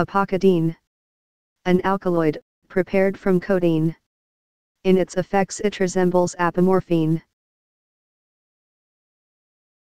Apocodine. An alkaloid, prepared from codeine. In its effects it resembles apomorphine.